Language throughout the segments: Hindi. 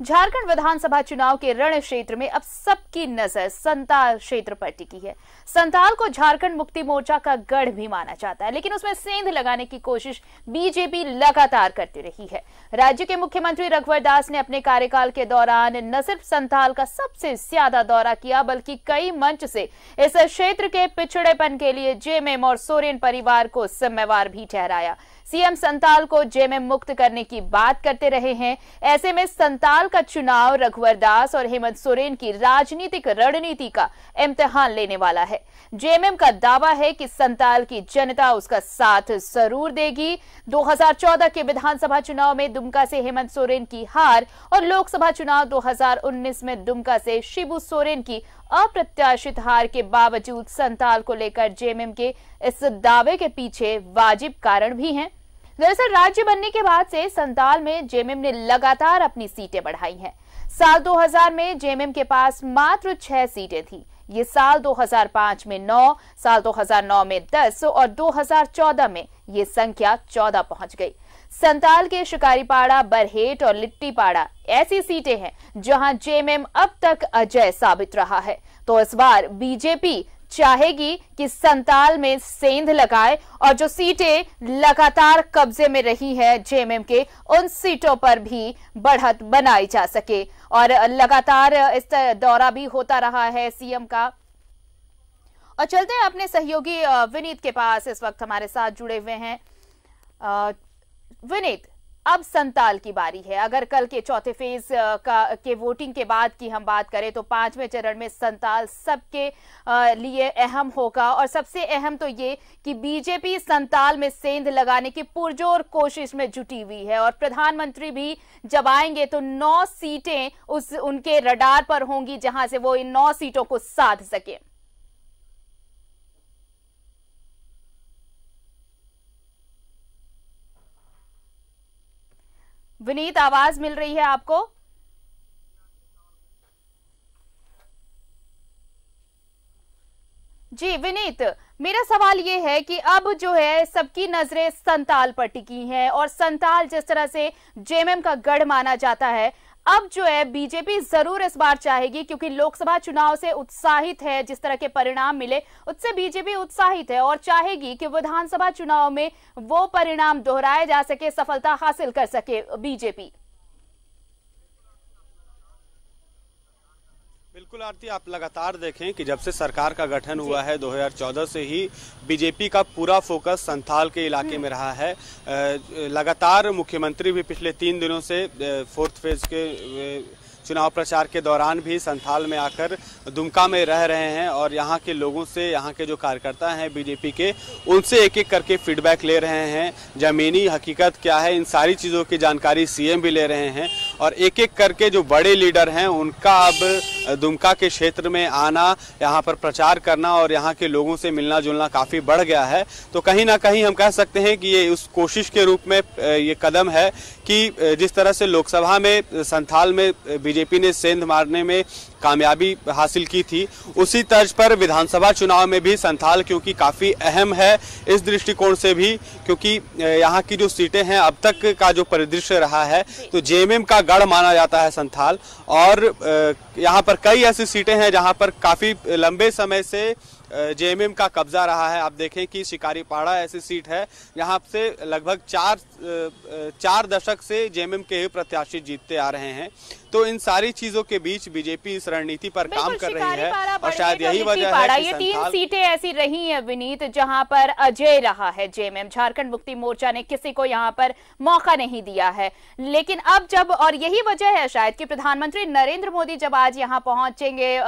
झारखंड विधानसभा चुनाव के रण क्षेत्र में अब सबकी नज़र संताल क्षेत्र पर टिकी है। संताल को झारखंड मुक्ति मोर्चा का गढ़ भी माना जाता है, लेकिन उसमें सेंध लगाने की कोशिश बीजेपी लगातार करती रही है। राज्य के मुख्यमंत्री रघुवर दास ने अपने कार्यकाल के दौरान न सिर्फ़ संताल का सबसे ज़्यादा दौरा किया, बल्कि कई मंच से इस क्षेत्र के पिछड़ेपन के लिए जेएमएम और सोरेन परिवार को जिम्मेवार भी ठहराया। सीएम संताल को जेएमएम मुक्त करने की बात करते रहे हैं। ऐसे में संताल का चुनाव रघुवर दास और हेमंत सोरेन की राजनीतिक रणनीति का इम्तिहान लेने वाला है। जेएमएम का दावा है कि संताल की जनता उसका साथ ज़रूर देगी। 2014 के विधानसभा चुनाव में दुमका से हेमंत सोरेन की हार और लोकसभा चुनाव 2019 में दुमका से शिबू सोरेन की अप्रत्याशित हार के बावजूद संताल को लेकर जेएमएम के इस दावे के पीछे वाजिब कारण भी हैं। दरअसल राज्य बनने के बाद से संताल में जेएमएम ने लगातार अपनी सीटें बढ़ाई हैं। साल 2000 में जेएमएम के पास मात्र छह सीटें थी। ये साल 2005 में 9, साल 2009 में 10 और 2014 में ये संख्या 14 पहुँच गई। संताल के शिकारीपाड़ा बरहेट और लिट्टीपाड़ा ऐसी सीटें हैं जहाँ जेएमएम अब तक अजय साबित रहा है। तो इस बार बीजेपी चाहेगी कि संताल में सेंध लगाए और जो सीटें लगातार कब्जे में रही है जेएमएम के, उन सीटों पर भी बढ़त बनाई जा सके। और लगातार इस दौरा भी होता रहा है सीएम का। और चलते हैं अपने सहयोगी विनीत के पास। इस वक्त हमारे साथ जुड़े हुए हैं। विनीत अब संताल की बारी है। अगर कल के चौथे फ़ेज़ का, के वोटिंग के बाद की हम बात करें तो पाँचवें चरण में संताल सबके लिए अहम होगा। और सबसे अहम तो ये कि बीजेपी संताल में सेंध लगाने की पुरजोर कोशिश में जुटी हुई है। और प्रधानमंत्री भी जब आएँगे तो नौ सीटें उस, उनके रडार पर होंगी जहाँ से वो इन नौ सीटों को साध सके। विनीत, आवाज़ मिल रही है आपको? जी, विनीत, मेरा सवाल ये है कि अब जो है, सबकी नज़रें संताल पर टिकी हैं और संताल जिस तरह से जेएमएम का गढ़ माना जाता है अब जो है, बीजेपी ज़रूर इस बार चाहेगी क्योंकि लोकसभा चुनाव से उत्साहित है, जिस तरह के परिणाम मिले, उससे बीजेपी उत्साहित है और चाहेगी कि विधानसभा चुनाव में वो परिणाम दोहराए जा सके, सफलता हासिल कर सके बीजेपी। बिल्कुल आरती, आप लगातार देखें कि जब से सरकार का गठन हुआ है 2014 से ही बीजेपी का पूरा फोकस संथाल के इलाके। में रहा है। लगातार मुख्यमंत्री भी पिछले तीन दिनों से फोर्थ फ़ेज़ के चुनाव प्रचार के दौरान भी संथाल में आकर दुमका में रह रहे हैं और यहाँ के लोगों से, यहाँ के जो कार्यकर्ता हैं बीजेपी के, उनसे एक एक करके फीडबैक ले रहे हैं। ज़मीनी हकीकत क्या है? इन सारी चीज़ों की जानकारी सीएम भी ले रहे हैं। और एक एक करके जो बड़े लीडर हैं, उनका अब दुमका के क्षेत्र में आना, यहाँ पर प्रचार करना और यहाँ के लोगों से मिलना जुलना काफ़ी बढ़ गया है। तो कहीं ना कहीं हम कह सकते हैं कि ये उस कोशिश के रूप में ये कदम है कि जिस तरह से लोकसभा में, संथाल में बीजेपी ने सेंध मारने में कामयाबी हासिल की थी। उसी तर्ज पर विधानसभा चुनाव में भी संथाल क्योंकि काफ़ी अहम है इस दृष्टिकोण से भी, क्योंकि यहाँ की जो सीटें हैं अब तक का जो परिदृश्य रहा है तो जेएमएम का गढ़ माना जाता है संथाल। और यहाँ पर कई ऐसी सीटें हैं जहाँ पर काफ़ी लंबे समय से जेएमएम का कब्जा रहा है। आप देखें कि शिकारीपाड़ा ऐसी सीट है, यहाँ से लगभग चार चार दशक से जेएमएम के ही प्रत्याशी जीतते आ रहे हैं। तो इन सारी चीज़ों के बीच बीजेपी इस रणनीति पर काम कर रही है और शायद यही वजह है ये तीन सीटें ऐसी रही हैं विनीत जहाँ पर अजय रहा है जेएमएम। झारखंड मुक्ति मोर्चा ने किसी को यहाँ पर मौका नहीं दिया है। लेकिन अब जब और यही वजह है शायद कि प्रधानमंत्री नरेंद्र मोदी जब आज यहाँ पहुँचेंगे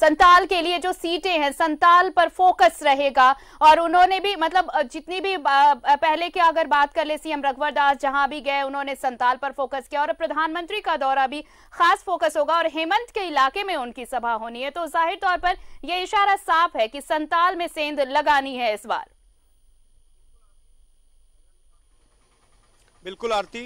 संताल के लिए जो सीटें हैं संताल पर फोकस रहेगा और उन्होंने भी मतलब जितनी भी पहले की अगर बात कर ले सीएम रघुवर दास जहाँ भी गए उन्होंने संताल पर फोकस किया और प्रधानमंत्री का दौरा भी खास फोकस होगा और हेमंत के इलाके में उनकी सभा होनी है। तो ज़ाहिर तौर पर यह इशारा साफ़ है कि संताल में सेंध लगानी है इस बार। बिल्कुल आरती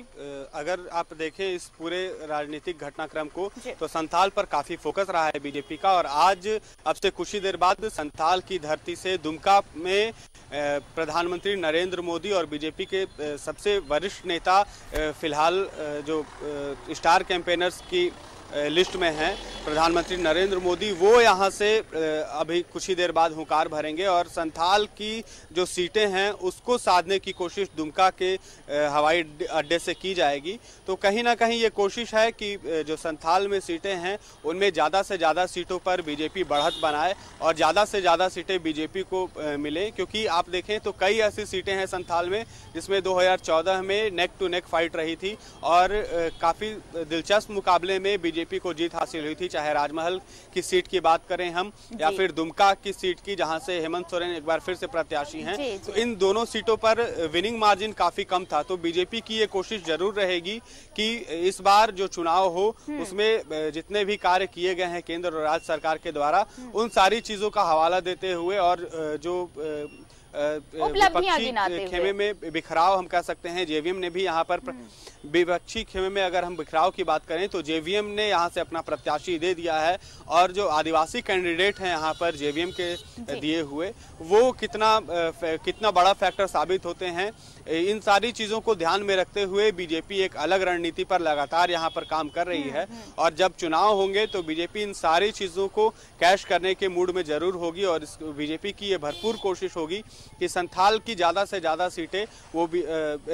अगर आप देखें इस पूरे राजनीतिक घटनाक्रम को तो संथाल पर काफ़ी फोकस रहा है बीजेपी का और आज अब से कुछ ही देर बाद संथाल की धरती से दुमका में प्रधानमंत्री नरेंद्र मोदी और बीजेपी के सबसे वरिष्ठ नेता फ़िलहाल जो स्टार कैंपेनर्स की लिस्ट में हैं। प्रधानमंत्री नरेंद्र मोदी, वो यहाँ से अभी कुछ ही देर बाद हुकार भरेंगे और संथाल की जो सीटें हैं, उसको साधने की कोशिश दुमका के हवाई अड्डे से की जाएगी। तो कहीं ना कहीं ये कोशिश है कि जो संथाल में सीटें हैं, उनमें ज़्यादा से ज़्यादा सीटों पर बीजेपी बढ़त बनाए और ज़्यादा से ज़्यादा सीटें बीजेपी को मिले। क्योंकि आप देखें तो कई ऐसी सीटें हैं संथाल में, जिसमें दो हज़ार चौदह में नेक टू नेक फाइट रही थी और काफ़ी दिलचस्प मुकाबले में बीजेपी बीजेपी को जीत हासिल हुई थी चाहे राजमहल की सीट की बात करें हम या फिर दुमका की सीट की जहाँ से हेमंत सोरेन एक बार फिर से प्रत्याशी हैं तो इन दोनों सीटों पर विनिंग मार्जिन काफ़ी कम था तो बीजेपी की ये कोशिश ज़रूर रहेगी कि इस बार जो चुनाव हो हम्म। उसमें जितने भी कार्य किए गए हैं केंद्र और राज्य सरकार के द्वारा हम्म। उन सारी चीज़ों का हवाला देते हुए और जो विपक्षी खेमे में बिखराव हम कह सकते हैं। जेवीएम ने भी यहाँ पर हम्म। विपक्षी खेमे में अगर हम बिखराव की बात करें तो जेवीएम ने यहाँ से अपना प्रत्याशी दे दिया है। और जो आदिवासी कैंडिडेट हैं यहाँ पर जेवीएम के दिए हुए वो कितना कितना बड़ा फैक्टर साबित होते हैं इन सारी चीज़ों को ध्यान में रखते हुए बीजेपी एक अलग रणनीति पर लगातार यहाँ पर काम कर रही है। हम्म, हम्म। और जब चुनाव होंगे तो बीजेपी इन सारी चीज़ों को कैश करने के मूड में ज़रूर होगी और बीजेपी की ये भरपूर कोशिश होगी कि संथाल की ज़्यादा से ज़्यादा सीटें वो भी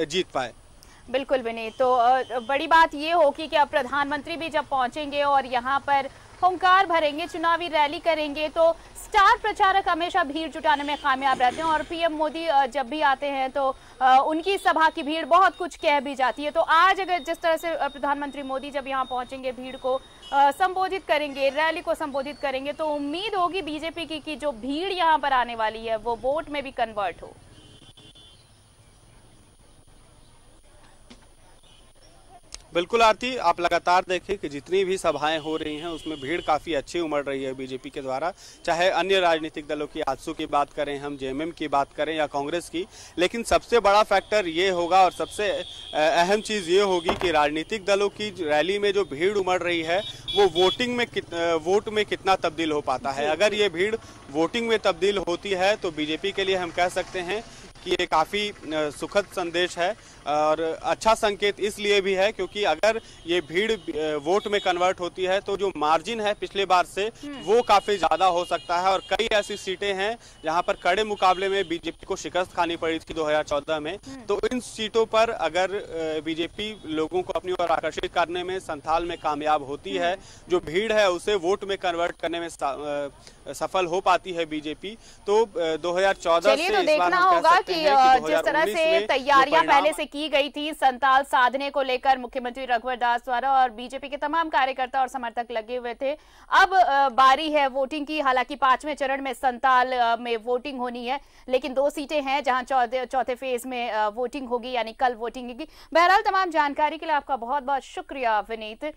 जीत पाए। बिल्कुल विनीत तो बड़ी बात ये होगी कि अब प्रधानमंत्री भी जब पहुँचेंगे और यहाँ पर हुंकार भरेंगे, चुनावी रैली करेंगे तो स्टार प्रचारक हमेशा भीड़ जुटाने में कामयाब रहते हैं और पीएम मोदी जब भी आते हैं तो उनकी सभा की भीड़ बहुत कुछ कह भी जाती है। तो आज अगर जिस तरह से प्रधानमंत्री मोदी जब यहाँ पहुँचेंगे, भीड़ को संबोधित करेंगे, रैली को संबोधित करेंगे तो उम्मीद होगी बीजेपी की कि जो भीड़ यहाँ पर आने वाली है, वो वोट में भी कन्वर्ट हो। बिल्कुल आरती आप लगातार देखें कि जितनी भी सभाएँ हो रही हैं उसमें भीड़ काफ़ी अच्छी उमड़ रही है बीजेपी के द्वारा। चाहे अन्य राजनीतिक दलों की आजसू की बात करें हम जेएमएम की बात करें या कांग्रेस की लेकिन सबसे बड़ा फैक्टर ये होगा और सबसे अहम चीज़ ये होगी कि राजनीतिक दलों की रैली में जो भीड़ उमड़ रही है वो वोटिंग में कित, वोट में कितना तब्दील हो पाता है। अगर ये भीड़ वोटिंग में तब्दील होती है तो बीजेपी के लिए हम कह सकते हैं कि ये काफ़ी सुखद संदेश है और अच्छा संकेत इसलिए भी है क्योंकि अगर ये भीड़ वोट में कन्वर्ट होती है तो जो मार्जिन है पिछले बार से हम्म। वो काफ़ी ज़्यादा हो सकता है और कई ऐसी सीटें हैं जहाँ पर कड़े मुकाबले में बीजेपी को शिकस्त खानी पड़ी थी 2014 में हम्म। तो इन सीटों पर अगर बीजेपी लोगों को अपनी ओर आकर्षित करने में संथाल में कामयाब होती है हम्म। जो भीड़ है उसे वोट में कन्वर्ट करने में सफल हो पाती है बीजेपी तो 2014 से तो देखना होगा कि जिस तरह से तैयारियाँ पहले से की गई थी संताल साधने को लेकर मुख्यमंत्री रघुवर दास द्वारा और बीजेपी के तमाम कार्यकर्ता और समर्थक लगे हुए थे। अब बारी है वोटिंग की। हालाँकि पाँचवें चरण में संताल में वोटिंग होनी है लेकिन दो सीटें हैं जहाँ चौथे चौथे फ़ेज़ में वोटिंग होगी यानी कल वोटिंग होगी। बहरहाल तमाम जानकारी के लिए आपका बहुत बहुत शुक्रिया विनीत।